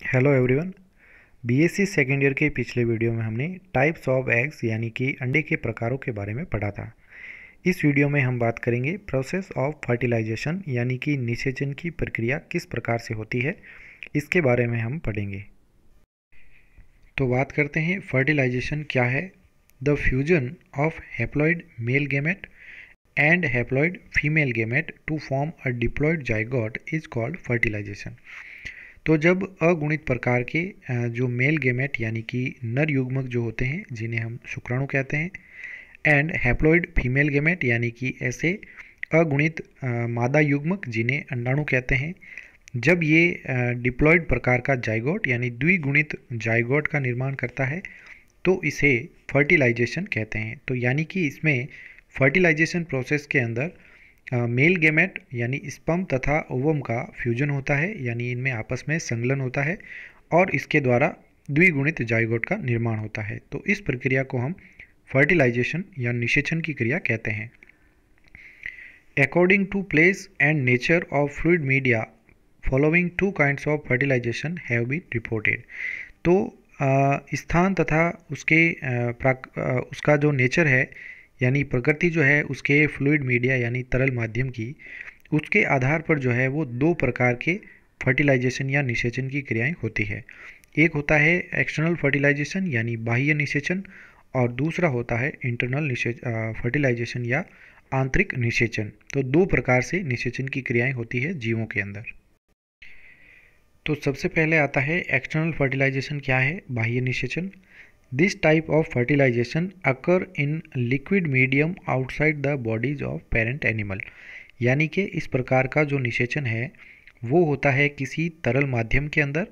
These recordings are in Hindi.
Hello everyone BSc second year के पिछले वीडियो में हमने टाइप्स ऑफ़ एग्स यानी कि अंडे के प्रकारों के बारे में पढ़ा था। इस वीडियो में हम बात करेंगे प्रोसेस ऑफ़ फर्टिलाइजेशन यानी कि निषेचन की प्रक्रिया किस प्रकार से होती है, इसके बारे में हम पढ़ेंगे। तो बात करते हैं फर्टिलाइजेशन क्या है the fusion of haploid male gamete and haploid female gamete to form a diploid zygote is called fertilization तो जब अगुणित प्रकार के जो मेल गेमेट यानी कि नर युग्मक जो होते हैं, जिन्हें हम शुक्राणु कहते हैं एंड हैप्लॉइड फीमेल गेमेट यानी कि ऐसे अगुणित मादा युग्मक जिन्हें अंडाणु कहते हैं, जब ये डिप्लॉयड प्रकार का जाइगोट यानी द्विगुणित जाइगोट का निर्माण करता है तो इसे फर्टिलाइजेशन कहते हैं। तो यानी कि इसमें फर्टिलाइजेशन प्रोसेस के अंदर मेल गेमेट यानी स्पम तथा ओवम का फ्यूजन होता है, यानी इनमें आपस में संगलन होता है और इसके द्वारा द्विगुणित जाइगोट का निर्माण होता है। तो इस प्रक्रिया को हम फर्टिलाइजेशन या निषेचन की क्रिया कहते हैं। According to place and nature of fluid media following two kinds of fertilization have been reported तो स्थान तथा उसके उसका जो नेचर है यानी प्रकृति जो है उसके फ्लूड मीडिया यानी तरल माध्यम की, उसके आधार पर जो है वो दो प्रकार के फर्टिलाइजेशन या निषेचन की क्रियाएँ होती है। एक होता है एक्सटर्नल फर्टिलाइजेशन यानी बाह्य निषेचन और दूसरा होता है इंटरनल फर्टिलाइजेशन या आंतरिक निषेचन। तो दो प्रकार से निषेचन की क्रियाएँ होती है जीवों के अंदर। तो सबसे पहले आता है एक्सटर्नल फर्टिलाइजेशन क्या है? बाह्य निषेचन। This type of fertilization occur in liquid medium outside the bodies of parent animal. यानी कि इस प्रकार का जो निषेचन है, वो होता है किसी तरल माध्यम के अंदर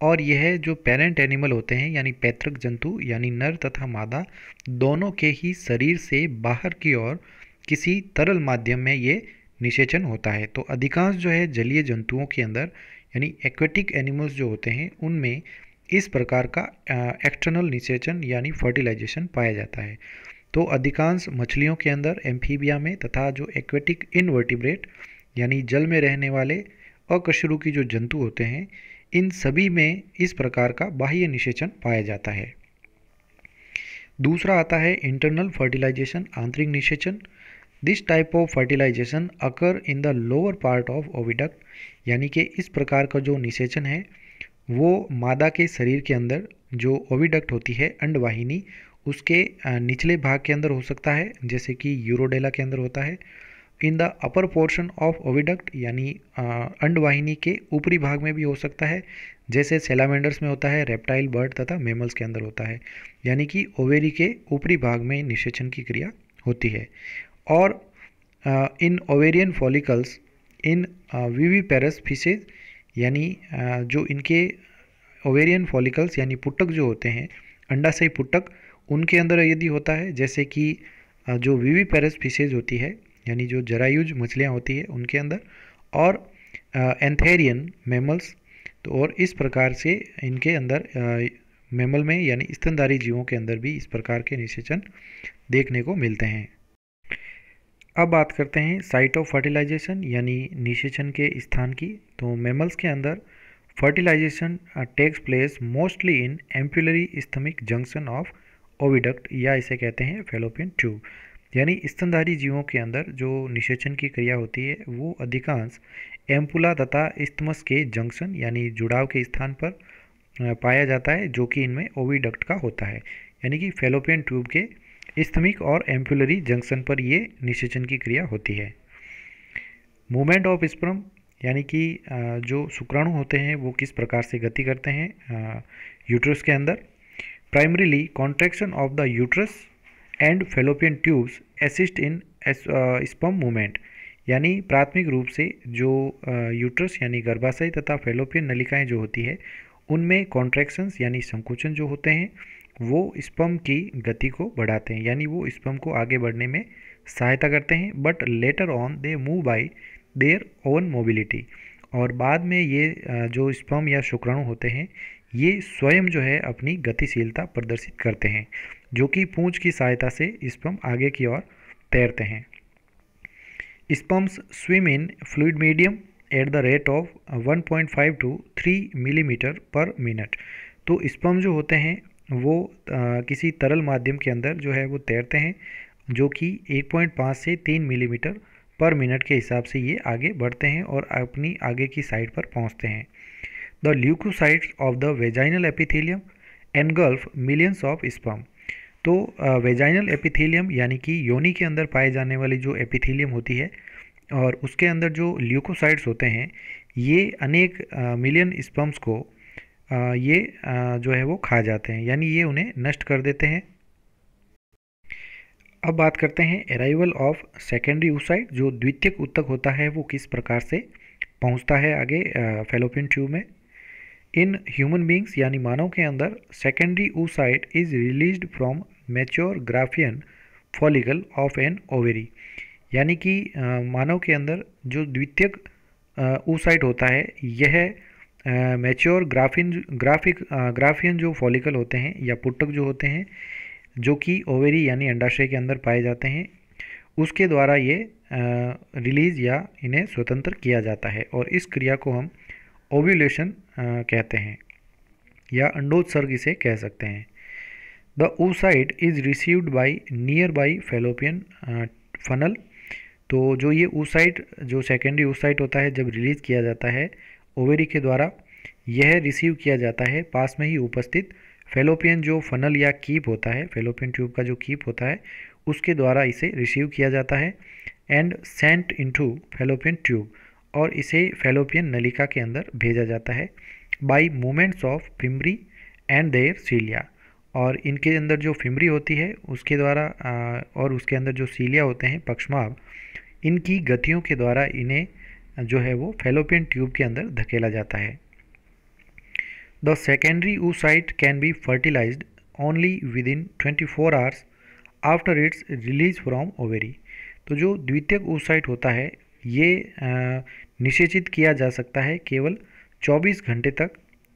और यह जो पेरेंट एनिमल होते हैं, यानी पैतृक जंतु, यानी नर तथा मादा, दोनों के ही शरीर से बाहर की ओर किसी तरल माध्यम में ये निषेचन होता है। तो अधिकांश जो है जलीय जंतुओं के अंदर, यानी एक्वेटिक एनिमल्स जो होते हैं, उनमें इस प्रकार का एक्सटर्नल निषेचन यानी फर्टिलाइजेशन पाया जाता है। तो अधिकांश मछलियों के अंदर एम्फीबिया में तथा जो एक्वेटिक इनवर्टिब्रेट यानी जल में रहने वाले अकशरु की जो जंतु होते हैं, इन सभी में इस प्रकार का बाह्य निषेचन पाया जाता है। दूसरा आता है इंटरनल फर्टिलाइजेशन आंतरिक निषेचन। This type of fertilization occur in the lower part of oviduct यानी कि इस प्रकार का जो निषेचन है वो मादा के शरीर के अंदर जो ओविडक्ट होती है, अंडवाहिनी, उसके निचले भाग के अंदर हो सकता है, जैसे कि यूरोडेला के अंदर होता है। In the upper portion of oviduct यानी अंडवाहिनी के ऊपरी भाग में भी हो सकता है, जैसे सेलामेंडर्स में होता है रेप्टाइल बर्ड तथा मेमल्स के अंदर होता है। यानी कि ओवेरी के ऊपरी भाग में निषेचन की क्रिया होती है। और in ovarian follicles in viviparous fishes यानी जो इनके ओवेरियन फॉलिकल्स यानी पुटक जो होते हैं, अंडाशयी पुटक, उनके अंदर यदि होता है, जैसे कि जो वीवी पेरस फिशेज होती है, यानी जो जरायुज मछलियाँ होती है, उनके अंदर, और एंथेरियन मेमल्स तो और इस प्रकार से इनके अंदर मेमल में यानी स्तनधारी जीवों के अंदर भी इस प्रकार के निषेचन देखने को मिलते हैं। अब बात करते हैं साइट ऑफ़ फर्टिलाइजेशन यानी निषेचन के स्थान की। तो मेमल्स के अंदर fertilization takes place mostly in ampullary isthmic junction of oviduct या इसे कहते हैं फेलोपियन ट्यूब यानी स्तनधारी जीवों के अंदर जो निषेचन की क्रिया होती है, वो अधिकांश एम्पुला तथा स्तमस के जंक्शन यानी जुड़ाव के स्थान पर पाया जाता है, जो कि इनमें ओविडक्ट का होता है। यानी कि फेलोपियन ट्यूब के स्तमिक और एम्पुलरी जंक्शन पर ये निषेचन की क्रिया होती है। मूवमेंट ऑफ़ स्प्रम यानी कि जो शुक्राणु होते हैं, वो किस प्रकार से गति करते हैं यूट्रस के अंदर। Primarily contraction of the uterus and fallopian tubes assist in sperm movement यानी प्राथमिक रूप से जो यूट्रस यानी गर्भाशय तथा फेलोपियन नलिकाएँ जो होती है, उनमें कॉन्ट्रैक्शंस यानी संकुचन जो होते हैं वो स्पम की गति को बढ़ाते हैं, यानी वो स्पम को आगे बढ़ने में सहायता करते हैं। But later on they move by their own mobility और बाद में ये जो स्पम या शुक्राणु होते हैं, ये स्वयं जो है अपनी गतिशीलता प्रदर्शित करते हैं, जो कि पूंछ की सहायता से स्पम आगे की ओर तैरते हैं। Sperms swim in fluid medium at the rate of 1.5 to 3 millimetre per minute तो स्पम जो होते हैं वो किसी तरल माध्यम के अंदर जो है वो तैरते हैं, जो कि 1.5 से 3 मिलीमीटर पर मिनट के हिसाब से ये आगे बढ़ते हैं और अपनी आगे की साइड पर पहुँचते हैं। The leukocytes of the vaginal epithelium engulf millions of sperm तो वेजाइनल एपिथेलियम यानी कि योनि के अंदर पाए जाने वाली जो एपिथेलियम होती है और उसके अंदर जो ल्यूकोसाइड्स होते हैं, ये अनेक मिलियन स्पम्स को ये जो है वो खा जाते हैं, यानी ये उन्हें नष्ट कर देते हैं। अब बात करते हैं अराइवल ऑफ़ सेकेंडरी ऊसाइड जो द्वितीयक उत्तक होता है, वो किस प्रकार से पहुँचता है आगे फेलोपियन ट्यूब में। इन ह्यूमन बींग्स यानी मानव के अंदर secondary oocyte is released from mature Graafian follicle of an ovary यानी कि मानव के अंदर जो द्वितीयक ऊसाइट होता है, यह मैच्योर ग्राफिन ग्राफिक ग्राफियन जो फॉलिकल होते हैं या पुटक जो होते हैं, जो कि ओवेरी यानी अंडाशय के अंदर पाए जाते हैं, उसके द्वारा ये रिलीज़ या इन्हें स्वतंत्र किया जाता है और इस क्रिया को हम ओव्यूलेशन कहते हैं या अंडोत्सर्ग इसे कह सकते हैं। The oocyte is received by nearby fallopian funnel तो जो ये ऊसाइट जो सेकेंडरी ऊसाइट होता है जब रिलीज़ किया जाता है ओवेरी के द्वारा यह रिसीव किया जाता है। पास में ही उपस्थित फेलोपियन जो फनल या कीप होता है फेलोपियन ट्यूब का जो कीप होता है, उसके द्वारा इसे रिसीव किया जाता है and sent into fallopian tube और इसे फेलोपियन नलिका के अंदर भेजा जाता है by movements of fimbriae and their cilia और इनके अंदर जो फिमरी होती है, उसके द्वारा और उसके अंदर जो सीलिया होते हैं पक्षमाव इनकी गतियों के द्वारा इन्हें जो है वो फेलोपियन ट्यूब के अंदर धकेला जाता है। The secondary oocyte can be fertilized only within twenty four hours after its release from ovary तो जो द्वितीयक ऊसाइट होता है, ये निषेचित किया जा सकता है केवल 24 घंटे तक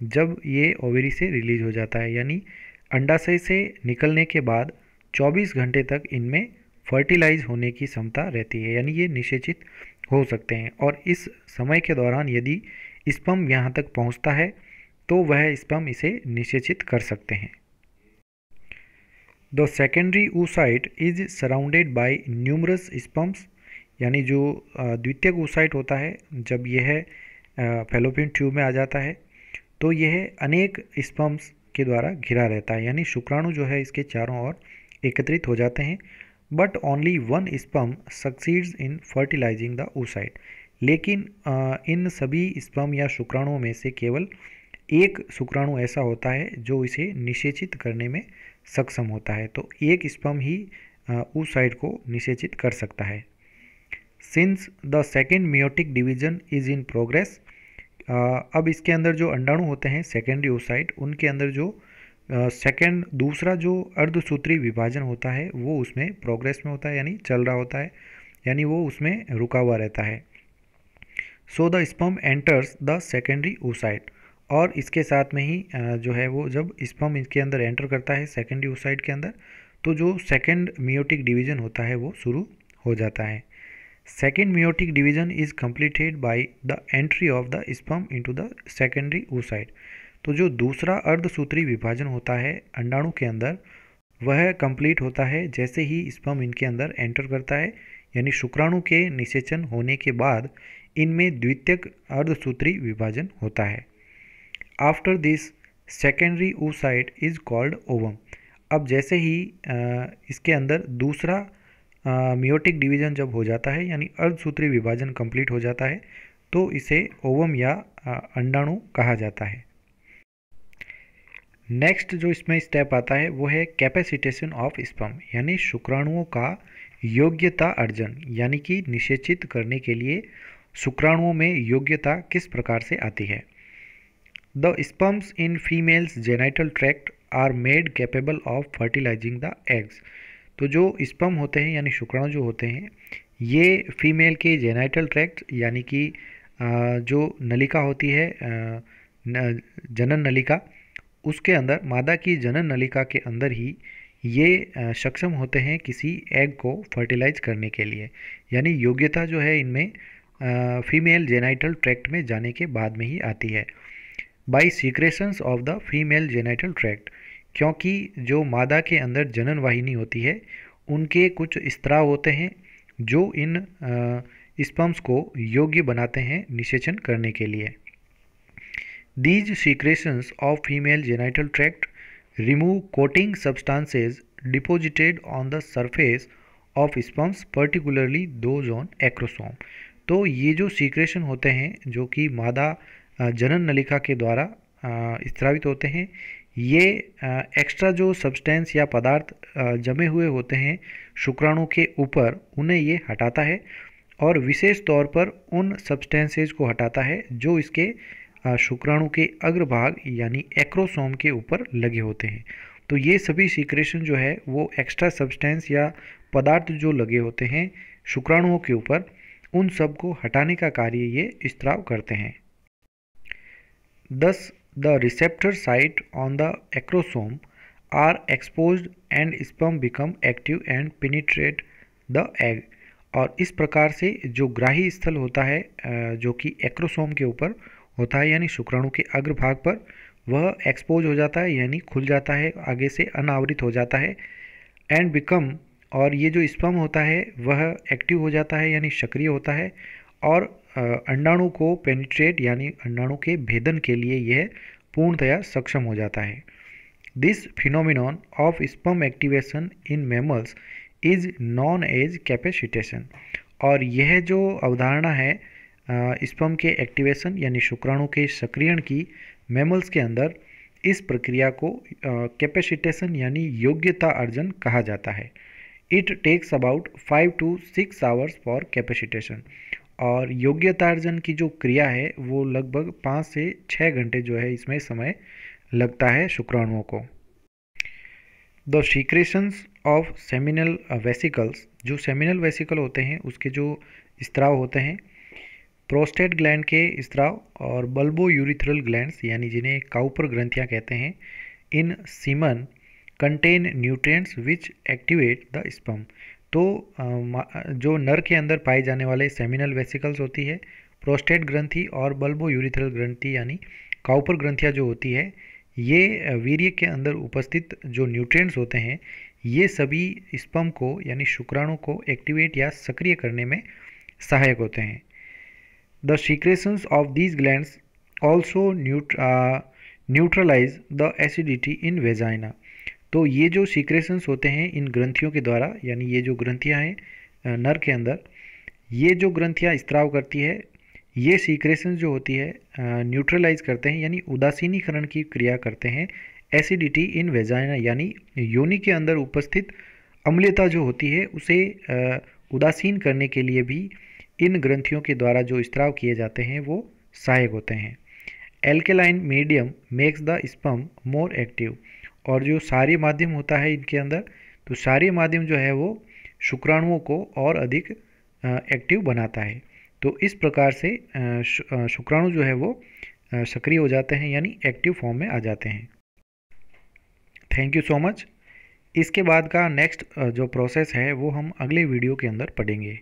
जब ये ओवेरी से रिलीज़ हो जाता है। यानी अंडाशय से निकलने के बाद 24 घंटे तक इनमें फर्टिलाइज होने की क्षमता रहती है। यानी ये निषेचित हो सकते हैं। और इस समय के दौरान यदि स्पम यहाँ तक पहुँचता है तो वह स्पम इसे निषेचित कर सकते हैं। The secondary oocyte is surrounded by numerous sperms यानी जो द्वितीय ओसाइट होता है, जब यह फेलोपियन ट्यूब में आ जाता है तो यह अनेक स्पम्स के द्वारा घिरा रहता है। यानी शुक्राणु जो है, इसके चारों ओर एकत्रित हो जाते हैं but only one sperm succeeds in fertilizing the oocyte लेकिन इन सभी स्पम या शुक्राणुओं में से केवल एक शुक्राणु ऐसा होता है जो इसे निषेचित करने में सक्षम होता है। तो एक स्पम ही उस साइड को निषेचित कर सकता है। Since the second meiotic division is in progress अब इसके अंदर जो अंडाणु होते हैं सेकेंडरी ओसाइट उनके अंदर जो सेकेंड दूसरा जो अर्धसूत्री विभाजन होता है, वो उसमें प्रोग्रेस में होता है, यानी चल रहा होता है, यानी वो उसमें रुका हुआ रहता है so the sperm enters the secondary oocyte और इसके साथ में ही जो है वो जब स्पम इसके अंदर एंटर करता है सेकेंडरी ओसाइट के अंदर तो जो सेकेंड मियोटिक डिवीज़न होता है, वो शुरू हो जाता है Second meiotic division is completed by the entry of the sperm into the secondary oocyte. तो जो दूसरा अर्धसूत्री विभाजन होता है अंडाणु के अंदर, वह कंप्लीट होता है जैसे ही स्पर्म इनके अंदर एंटर करता है। यानी शुक्राणु के निषेचन होने के बाद इनमें द्वितीयक अर्धसूत्री विभाजन होता है। After this secondary oocyte is called ovum अब जैसे ही इसके अंदर दूसरा मियोटिक डिवीज़न जब हो जाता है, यानी अर्धसूत्री विभाजन कंप्लीट हो जाता है तो इसे ओवम या अंडाणु कहा जाता है। नेक्स्ट जो इसमें स्टेप आता है, वो है कैपेसिटेशन ऑफ़ स्पम यानी शुक्राणुओं का योग्यता अर्जन, यानी कि निषेचित करने के लिए शुक्राणुओं में योग्यता किस प्रकार से आती है? The sperms in females genital tract are made capable of fertilizing the eggs तो जो स्पम होते हैं, यानी शुक्राणु जो होते हैं, ये फीमेल के जेनाइटल ट्रैक्ट यानी कि जो नलिका होती है जनन नलिका उसके अंदर, मादा की जनन नलिका के अंदर ही ये सक्षम होते हैं किसी एग को फर्टिलाइज करने के लिए। यानी योग्यता जो है इनमें फीमेल जेनाइटल ट्रैक्ट में जाने के बाद में ही आती है। By secretions of the female genital tract क्योंकि जो मादा के अंदर जनन वाहिनी होती है, उनके कुछ स्त्राव होते हैं, जो इन स्पम्स को योग्य बनाते हैं निषेचन करने के लिए। These secretions of female genital tract remove coating substances deposited on the surface of sperms particularly those on acrosome तो ये जो सीक्रेशन होते हैं, जो कि मादा जनन नलिका के द्वारा स्त्रावित होते हैं, ये एक्स्ट्रा जो सब्सटेंस या पदार्थ जमे हुए होते हैं शुक्राणु के ऊपर, उन्हें ये हटाता है और विशेष तौर पर उन सब्सटेंसेज को हटाता है जो इसके शुक्राणु के अग्रभाग यानी एक्रोसोम के ऊपर लगे होते हैं। तो ये सभी सीक्रेशन जो है, वो एक्स्ट्रा सब्सटेंस या पदार्थ जो लगे होते हैं शुक्राणुओं के ऊपर, उन सबको हटाने का कार्य ये स्त्राव करते हैं। Thus the receptor site on the acrosome are expose and sperm become active and penetrate the egg और इस प्रकार से जो ग्राही स्थल होता है जो कि एक्रोसोम के ऊपर होता है, यानी शुक्राणु के अग्रभाग पर वह एक्सपोज हो जाता है, यानी खुल जाता है, आगे से अनावृत हो जाता है एंड बिकम और ये जो स्पम होता है, वह एक्टिव हो जाता है, यानी सक्रिय होता है और अंडाणु को पेनिट्रेट यानी अंडाणु के भेदन के लिए यह पूर्णतया सक्षम हो जाता है। This phenomenon of sperm activation in mammals is known as capacitation और यह जो अवधारणा है स्पम के एक्टिवेशन यानी शुक्राणु के सक्रियण की मेमल्स के अंदर इस प्रक्रिया को कैपेसिटेशन यानी योग्यता अर्जन कहा जाता है। It takes about five to six hours for capacitation और योग्यता अर्जन की जो क्रिया है, वो लगभग पाँच से छः घंटे जो है इसमें समय लगता है शुक्राणुओं को। The secretions of seminal vesicles जो सेमिनल वेसिकल होते हैं, उसके जो स्त्राव होते हैं प्रोस्टेट ग्लैंड के स्त्राव और बल्बो यूरिथ्रल ग्लैंड्स, यानी जिन्हें काउपर ग्रंथियाँ कहते हैं, in semen contain nutrients which activate the sperm. तो जो नर के अंदर पाए जाने वाले सेमिनल वेसिकल्स होती है, प्रोस्टेट ग्रंथि और बल्बो यूरिथ्रल ग्रंथि, यानी काउपर ग्रंथियाँ जो होती है, ये वीर्य के अंदर उपस्थित जो न्यूट्रिएंट्स होते हैं, ये सभी स्पम को, यानी शुक्राणु को, एक्टिवेट या सक्रिय करने में सहायक होते हैं। The secretions of these glands also neutralize the acidity in vagina तो ये जो सीक्रेशंस होते हैं इन ग्रंथियों के द्वारा, यानी ये जो ग्रंथियाँ हैं नर के अंदर, ये जो ग्रंथियाँ स्त्राव करती है, ये सीक्रेशन जो होती है न्यूट्रलाइज करते हैं, यानी उदासीनीकरण की क्रिया करते हैं एसिडिटी इन वेजाइना यानी योनि के अंदर उपस्थित अम्लता जो होती है, उसे उदासीन करने के लिए भी इन ग्रंथियों के द्वारा जो स्त्राव किए जाते हैं, वो सहायक होते हैं। Alkaline medium makes the sperm more active. और जो सारी माध्यम होता है इनके अंदर तो सारी माध्यम जो है वो शुक्राणुओं को और अधिक एक्टिव बनाता है। तो इस प्रकार से शुक्राणु जो है वो सक्रिय हो जाते हैं, यानी एक्टिव फॉर्म में आ जाते हैं। Thank you so much. इसके बाद का नेक्स्ट जो प्रोसेस है, वो हम अगले वीडियो के अंदर पढ़ेंगे।